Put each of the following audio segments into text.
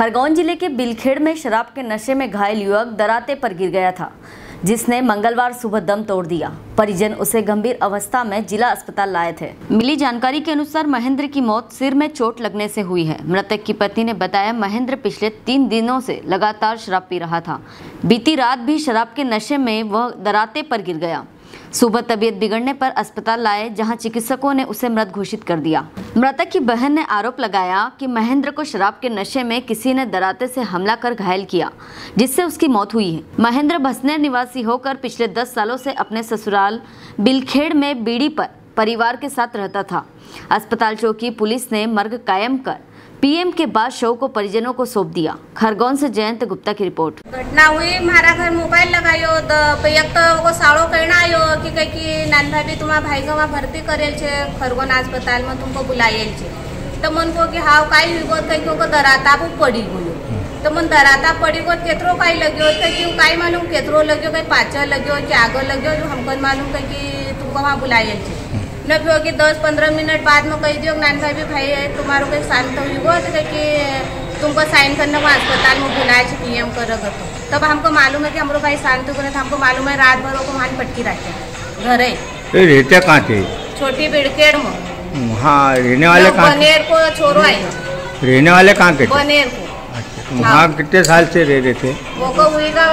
खरगोन ज़िले के बिलखेड़ में शराब के नशे में घायल युवक दराते पर गिर गया था, जिसने मंगलवार सुबह दम तोड़ दिया। परिजन उसे गंभीर अवस्था में जिला अस्पताल लाए थे। मिली जानकारी के अनुसार महेंद्र की मौत सिर में चोट लगने से हुई है। मृतक की पत्नी ने बताया, महेंद्र पिछले तीन दिनों से लगातार शराब पी रहा था। बीती रात भी शराब के नशे में वह दराते पर गिर गया। सुबह तबीयत बिगड़ने पर अस्पताल लाए, जहाँ चिकित्सकों ने उसे मृत घोषित कर दिया। मृतक की बहन ने आरोप लगाया कि महेंद्र को शराब के नशे में किसी ने दराते से हमला कर घायल किया, जिससे उसकी मौत हुई है। महेंद्र भसनेर निवासी होकर पिछले 10 सालों से अपने ससुराल बिलखेड़ में बीड़ी पर परिवार के साथ रहता था। अस्पताल चौकी पुलिस ने मर्ग कायम कर पीएम के बाद शव को परिजनों को सौंप दिया। खरगोन से जयंत गुप्ता की रिपोर्ट। घटना हुई हमारा घर मोबाइल लगायो तो एक तो साड़ो कहना आयो कि कहीं कि नान भाभी तुम्हारा भाई को भर्ती करेल छे, खरगोन अस्पताल में तुमको बुलाएल छे। तो मन को कि हाव काई हुई गो कहीं को दराता वो पड़ी बोलो तो मन दराता पड़ी गो केतरो काई लग्यो तो कि काई मालूम केतरो लग्यो, कहीं पाचा लग्यो, कि आगो लग्यो, जो हमको मालूम कहीं कि तुमको वहाँ बुलाएल छे। कि दस पंद्रह मिनट बाद में कह दियो नान भाई भी भाई है तुम्हारो कोई शांत हुई गो तो कि तुमको साइन करने को अस्पताल में बुलाया बुलाए छे पीएम कर तो तब हमको मालूम है कि हमारो भाई शांत हो गए हमको मालूम है रात भर को वहाँ पटकी रखे घर है। रहते कहाँ थे? छोटी बिड़केड़ में। हाँ रहने वाले कहाँ बनेर को छोरो आई रहने वाले कहाँ के बनेर को। अच्छा तो वहाँ कितने साल से रह रहे थे? वो को हुई का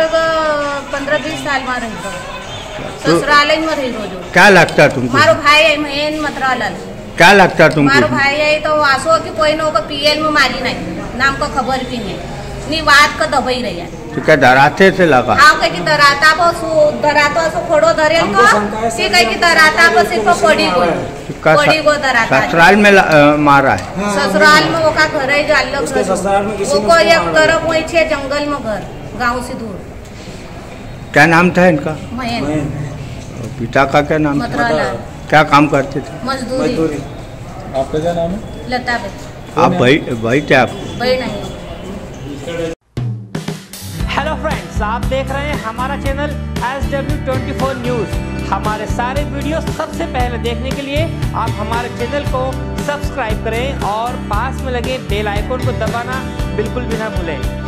पंद्रह बीस साल में रही गो ससुराल में रही रोजो क्या लगता है तुमको मारो भाई है महेन मतरालन क्या लगता है तुमको मारो भाई है तो आसो कि कोई नो को पीएल में मारी नहीं. नाम को खबर भी नहीं. नी बात को दबाई रही है. तो क्या डराते से लगा? हाँ कहीं कि दराता पर सो दराता सो खोड़ो को कहीं सिर्फ़ पड़ी गो पड़ी गो दराता ससुराल में मारा है? ससुराल में वो का घर है जो अलग घर ससुराल में किसी वो को एक तरफ़ वही छे जंगल में घर गाँव से दूर। क्या नाम था इनका? पिता का क्या नाम था? क्या काम करते थे? मजदूरी। मजदूरी। आपका क्या नाम है? लता आप भाई भाई थे आप? नहीं। हेलो फ्रेंड्स आप देख रहे हैं हमारा channel S W twenty four news हमारे सारे वीडियो सबसे पहले देखने के लिए आप हमारे चैनल को सब्सक्राइब करें और पास में लगे बेल आइकन को दबाना बिल्कुल भी ना भूलें।